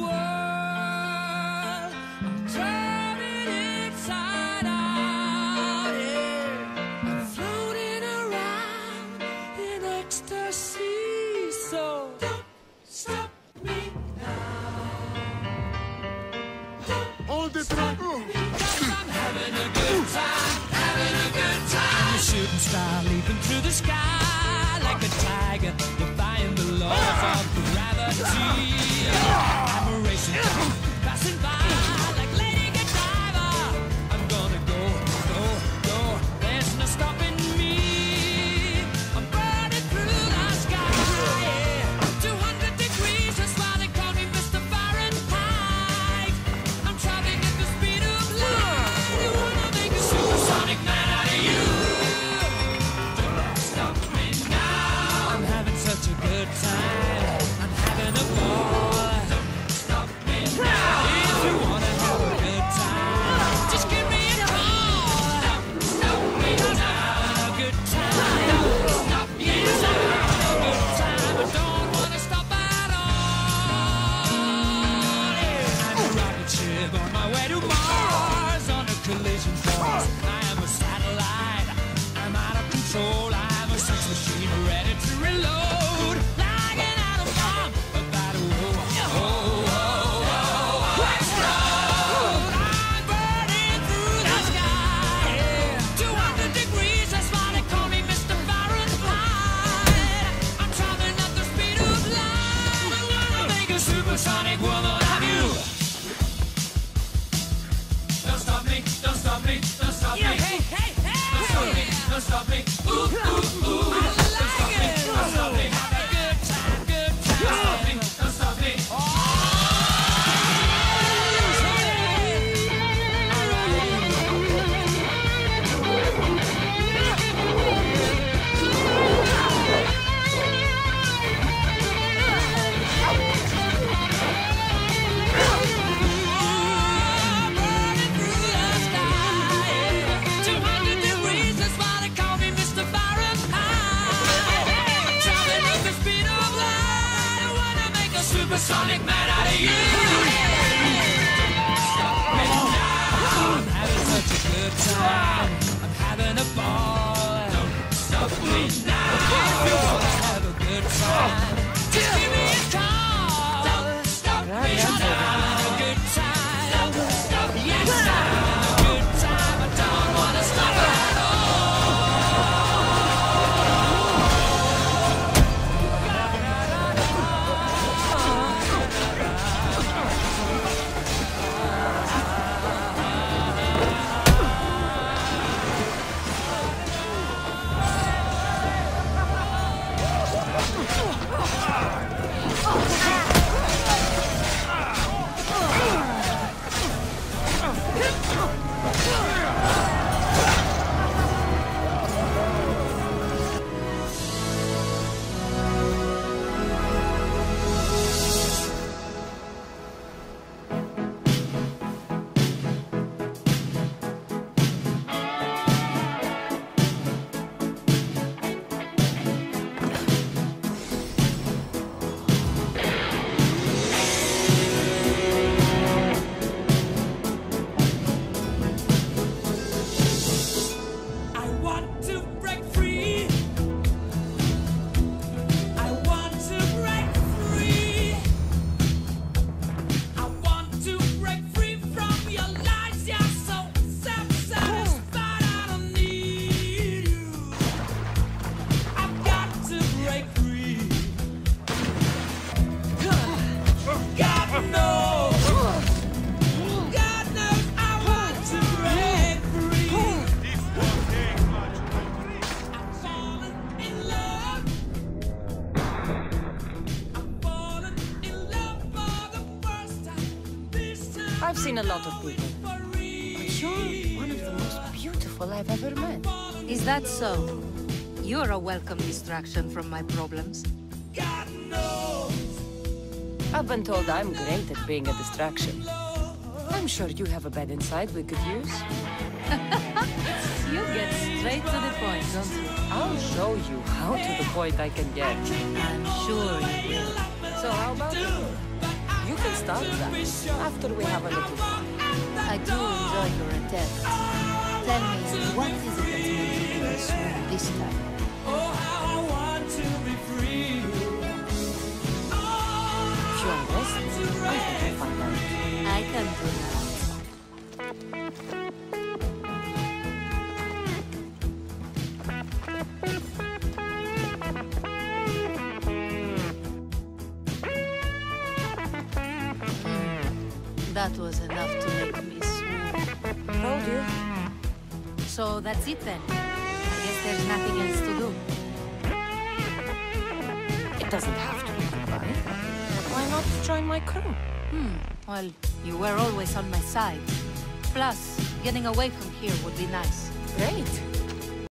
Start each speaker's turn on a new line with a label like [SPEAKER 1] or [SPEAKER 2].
[SPEAKER 1] world. good
[SPEAKER 2] time. I'm having a ball. Stop me now. If you wanna have a good time, just give me a call. Stop me now. A good time. Stop me now. A good time. I don't wanna stop at all. Yeah. I'm a rocket ship on my way to Mars on a collision course. I am a satellite. I'm out of control. I'm a sex machine ready to reload. stop me. Ooh, ooh. Sonic Man out of you. Stop me now. I'm having such a good time. I'm having a ball. Don't stop me now.
[SPEAKER 3] Seen a lot of people. But you're one of the most beautiful I've ever met.
[SPEAKER 4] Is that so? You're a welcome distraction from my problems.
[SPEAKER 2] God knows.
[SPEAKER 3] I've been told I'm great at being a distraction. I'm sure you have a bed inside we could use.
[SPEAKER 4] You get straight to the point, don't you?
[SPEAKER 3] I'll show you how to the point I can get.
[SPEAKER 4] I'm sure
[SPEAKER 3] can start that after we have a little fun.
[SPEAKER 4] I do enjoy your attempts. Tell me, what is it that's making you swoon this time?
[SPEAKER 2] Oh, how I want to be free.
[SPEAKER 3] If you undress me, I think
[SPEAKER 4] So that's it then. I guess there's nothing else to do.
[SPEAKER 3] It doesn't have to be goodbye. Why not join my crew?
[SPEAKER 4] Hmm. Well, you were always on my side. Plus, getting away from here would be nice.
[SPEAKER 3] Great.